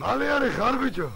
მალე არის ხარ ბიჭო